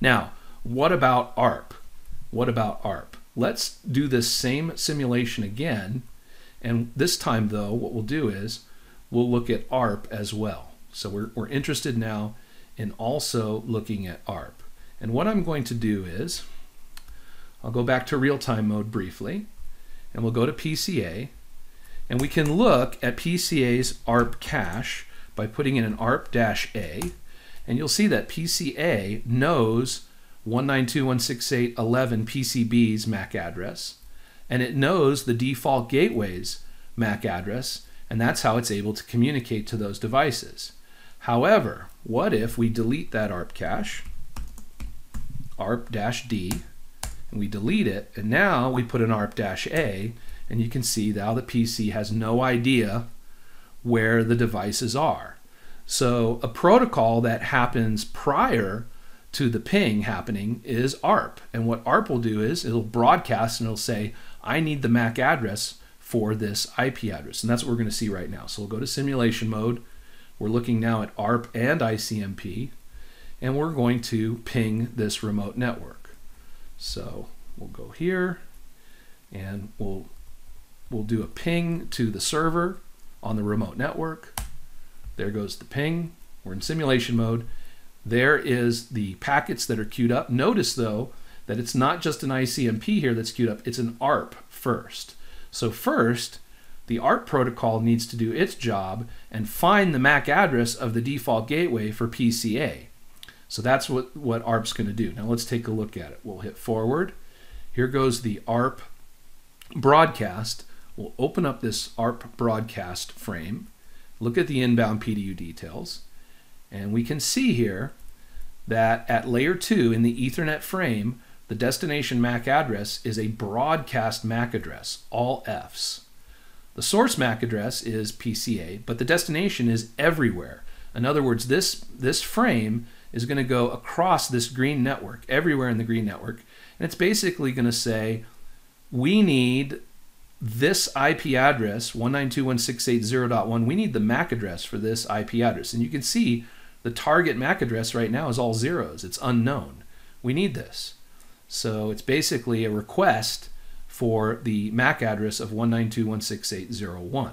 Now, what about ARP? What about ARP? Let's do this same simulation again. And this time, though, what we'll do is we'll look at ARP as well. So we're, we're interested now in also looking at ARP. And what I'm going to do is I'll go back to real-time mode briefly, and we'll go to PCA, and we can look at PCA's ARP cache by putting in an ARP-A, and you'll see that PCA knows 192.168.11 PCB's MAC address, and it knows the default gateway's MAC address, and that's how it's able to communicate to those devices. However, what if we delete that ARP cache, ARP-D, and we delete it, and now we put an ARP-A, and you can see now the PC has no idea where the devices are. So a protocol that happens prior to the ping happening is ARP. And what ARP will do is it'll broadcast and it'll say, I need the MAC address for this IP address. And that's what we're going to see right now. So we'll go to simulation mode. We're looking now at ARP and ICMP. And we're going to ping this remote network. So we'll go here and we'll we'll do a ping to the server on the remote network. There goes the ping. We're in simulation mode. There is the packets that are queued up. Notice though that it's not just an ICMP here that's queued up, it's an ARP first. So first, the ARP protocol needs to do its job and find the MAC address of the default gateway for PCA. So that's what, what ARP's going to do. Now let's take a look at it. We'll hit forward. Here goes the ARP broadcast. We'll open up this ARP broadcast frame, look at the inbound PDU details, and we can see here that at layer 2 in the Ethernet frame, the destination MAC address is a broadcast MAC address, all Fs. The source MAC address is PCA, but the destination is everywhere. In other words, this, this frame is going to go across this green network, everywhere in the green network, and it's basically going to say, we need this IP address, 192.168.0.1, we need the MAC address for this IP address. And you can see the target MAC address right now is all zeros. It's unknown. We need this. So it's basically a request for the MAC address of 192.168.0.1.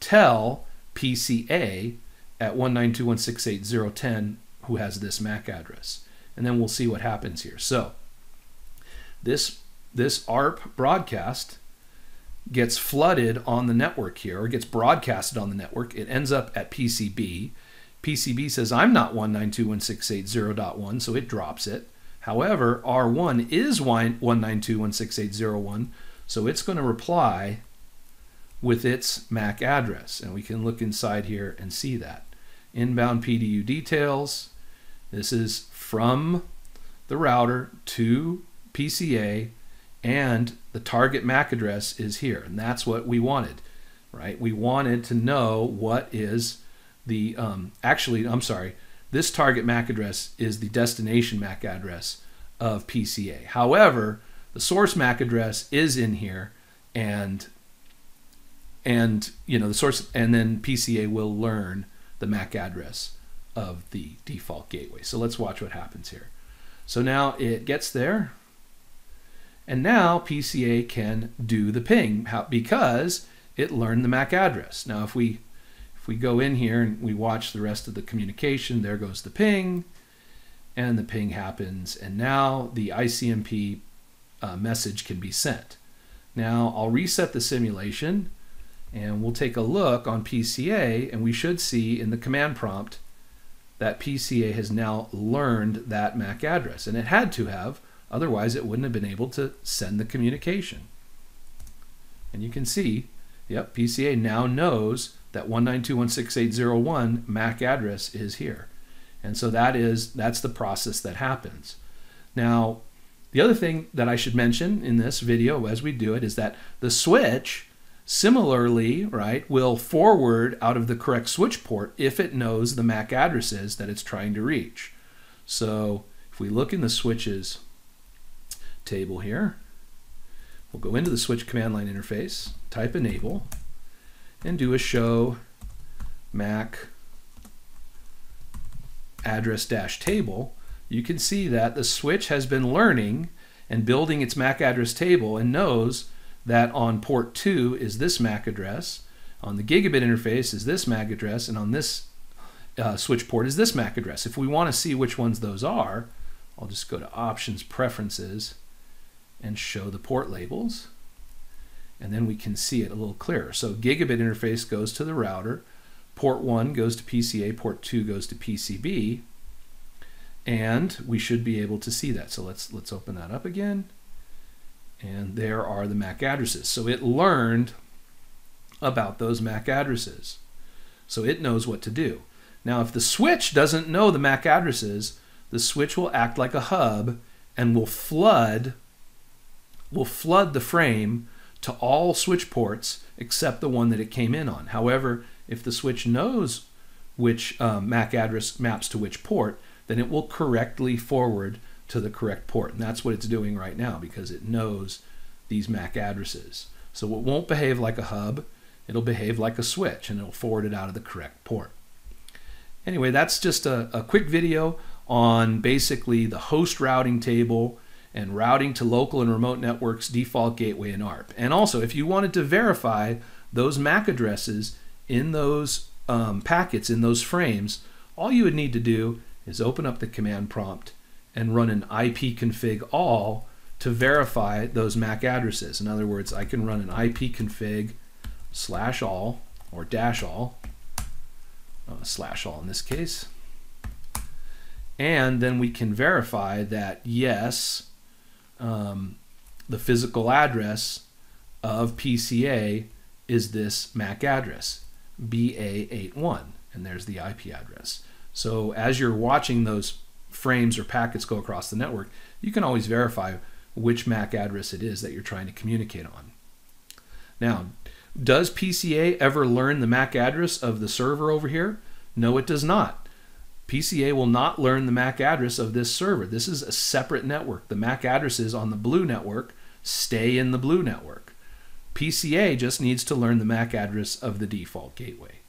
Tell PCA at 192.168.0.10 who has this MAC address. And then we'll see what happens here. So this, this ARP broadcast gets flooded on the network here, or gets broadcasted on the network. It ends up at PCB. PCB says, I'm not 192.168.0.1, so it drops it. However, R1 is 192.168.0.1, so it's going to reply with its MAC address. And we can look inside here and see that. Inbound PDU details. This is from the router to PCA and the target MAC address is here. And that's what we wanted, right? We wanted to know what is the, um, actually, I'm sorry, this target MAC address is the destination MAC address of PCA. However, the source MAC address is in here and and you know the source and then PCA will learn the MAC address of the default gateway. So let's watch what happens here. So now it gets there and now PCA can do the ping because it learned the MAC address. Now if we if we go in here and we watch the rest of the communication, there goes the ping, and the ping happens, and now the ICMP uh, message can be sent. Now I'll reset the simulation, and we'll take a look on PCA, and we should see in the command prompt that PCA has now learned that MAC address, and it had to have, otherwise it wouldn't have been able to send the communication. And you can see, yep, PCA now knows that 192.168.0.1 MAC address is here. And so that is that's the process that happens. Now, the other thing that I should mention in this video as we do it is that the switch similarly, right, will forward out of the correct switch port if it knows the MAC addresses that it's trying to reach. So if we look in the switches table here, we'll go into the switch command line interface, type enable, and do a show MAC address dash table. you can see that the switch has been learning and building its MAC address table and knows that on port 2 is this MAC address, on the gigabit interface is this MAC address, and on this uh, switch port is this MAC address. If we want to see which ones those are, I'll just go to Options, Preferences, and show the port labels. And then we can see it a little clearer. So gigabit interface goes to the router, port 1 goes to PCA, port 2 goes to PCB, and we should be able to see that. So let's let's open that up again. And there are the MAC addresses. So it learned about those MAC addresses. So it knows what to do. Now, if the switch doesn't know the MAC addresses, the switch will act like a hub and will flood will flood the frame to all switch ports except the one that it came in on. However, if the switch knows which um, MAC address maps to which port, then it will correctly forward to the correct port. And that's what it's doing right now because it knows these MAC addresses. So it won't behave like a hub, it'll behave like a switch and it'll forward it out of the correct port. Anyway, that's just a, a quick video on basically the host routing table and routing to local and remote networks, default gateway, and ARP. And also, if you wanted to verify those MAC addresses in those um, packets, in those frames, all you would need to do is open up the command prompt and run an ipconfig all to verify those MAC addresses. In other words, I can run an ipconfig slash all or dash all, uh, slash all in this case, and then we can verify that yes, um, the physical address of PCA is this MAC address, BA81, and there's the IP address. So as you're watching those frames or packets go across the network, you can always verify which MAC address it is that you're trying to communicate on. Now, does PCA ever learn the MAC address of the server over here? No, it does not. PCA will not learn the MAC address of this server. This is a separate network. The MAC addresses on the blue network stay in the blue network. PCA just needs to learn the MAC address of the default gateway.